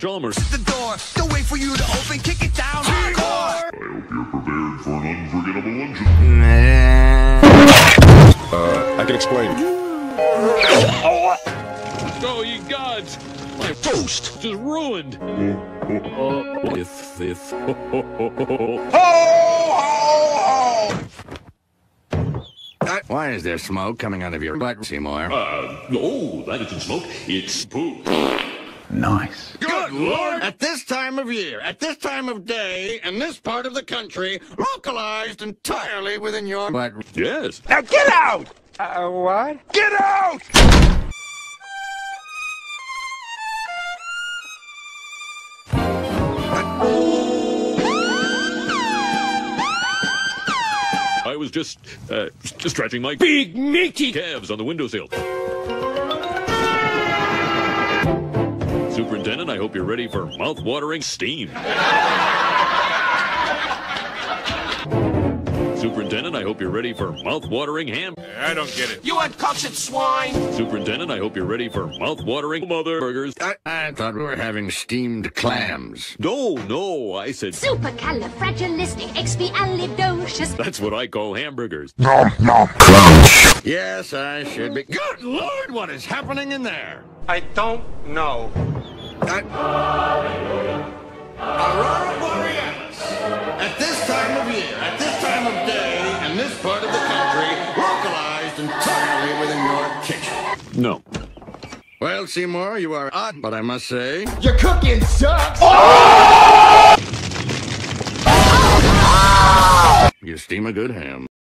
Chalmers. The door, don't wait for you to open, kick it down hardcore. I hope you're prepared for an unforgettable luncheon. I can explain. Oh, you gods! My toast is ruined. Oh, if, if. Why is there smoke coming out of your butt, Seymour? Uh, oh, that isn't smoke. It's poop. Good Lord! At this time of year, at this time of day, in this part of the country, localized entirely within your butt. Yes. Now get out! Uh, what? Get out! I was just, uh, just stretching my big meaty calves on the windowsill. Superintendent, I hope you're ready for mouth-watering steam. Superintendent, I hope you're ready for mouth-watering ham. I don't get it. You uncultured swine. Superintendent, I hope you're ready for mouth-watering mother burgers. I, I thought we were having steamed clams. No, no, I said Supercalifragilisticexpialidocious. that's what I call hamburgers. Yes, I should be. Good Lord, what is happening in there? I don't know. I... Aurora Borealis. At this time of year, at this time of day, in this part of the country, localized entirely within your kitchen. No. Well, Seymour, you are odd, but I must say, Your cooking sucks. you steam a good ham.